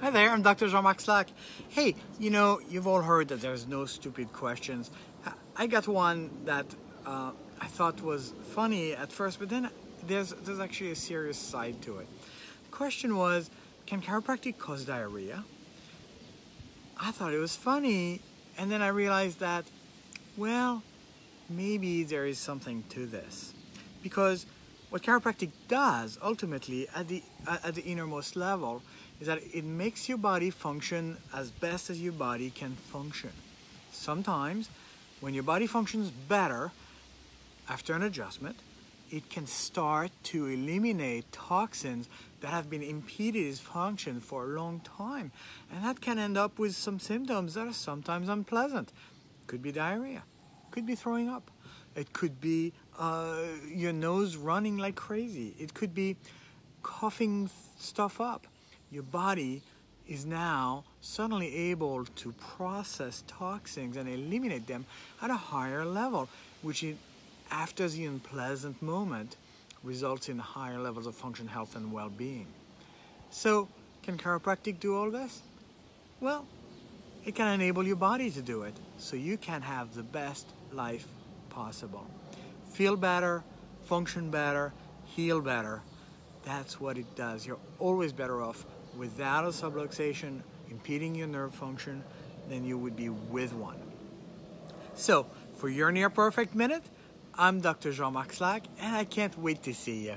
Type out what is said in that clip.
Hi there, I'm Dr. Jean-Marc Slak. Hey, you know, you've all heard that there's no stupid questions. I got one that uh, I thought was funny at first, but then there's there's actually a serious side to it. The question was, can chiropractic cause diarrhea? I thought it was funny, and then I realized that, well, maybe there is something to this, because what chiropractic does ultimately at the uh, at the innermost level is that it makes your body function as best as your body can function. Sometimes, when your body functions better after an adjustment, it can start to eliminate toxins that have been impeded its function for a long time. And that can end up with some symptoms that are sometimes unpleasant. Could be diarrhea, could be throwing up, it could be uh, your nose running like crazy, it could be coughing stuff up your body is now suddenly able to process toxins and eliminate them at a higher level, which in, after the unpleasant moment results in higher levels of function, health, and well being. So, can chiropractic do all this? Well, it can enable your body to do it so you can have the best life possible. Feel better, function better, heal better. That's what it does. You're always better off without a subluxation impeding your nerve function than you would be with one. So, for your near perfect minute, I'm Dr. Jean Marc Slak, and I can't wait to see you.